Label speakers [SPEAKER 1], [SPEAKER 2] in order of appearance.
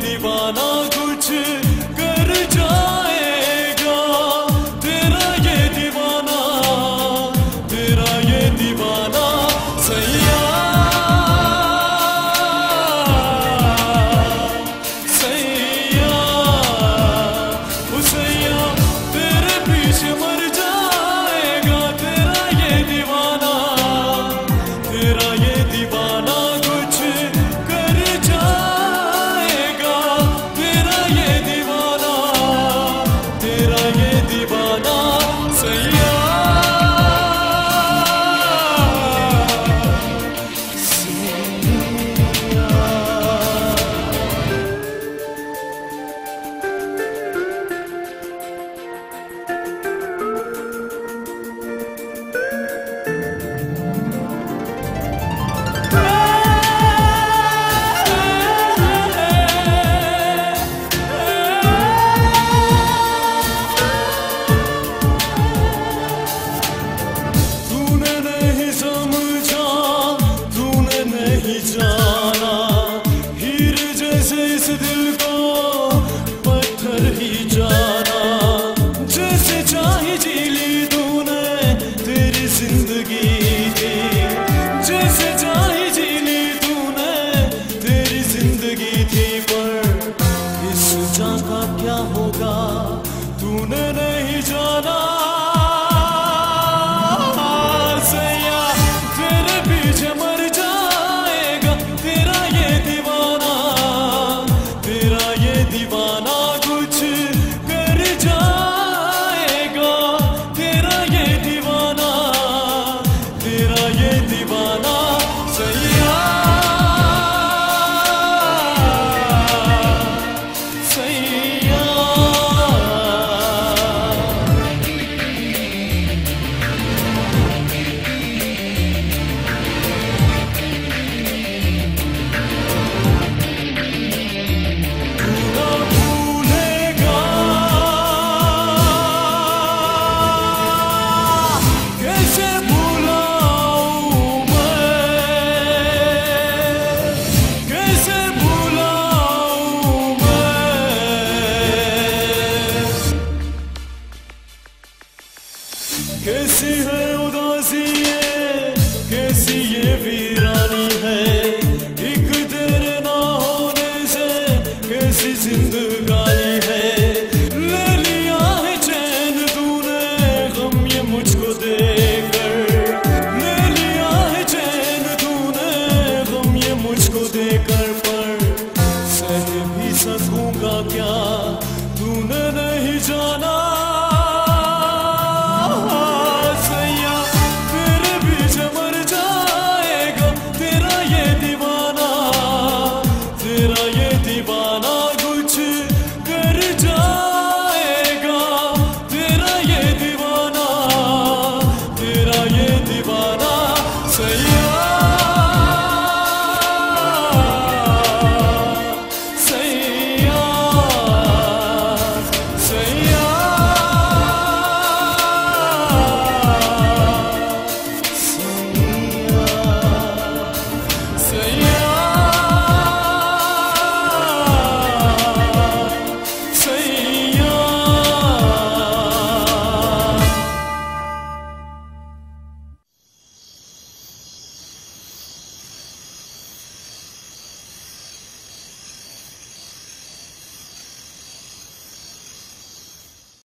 [SPEAKER 1] divana गुछ जाना, हीर जैसे इस दिल को पत्थर ही जाना। जैसे चाहे जी ली तूने तेरी ज़िंदगी थी जैसे चाहे जी ली तूने तेरी ज़िंदगी थी पर इस जान का क्या होगा, तूने नहीं जाना।